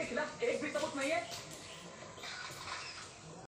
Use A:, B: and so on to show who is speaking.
A: उसके खिलाफ एक भी सबूत नहीं है।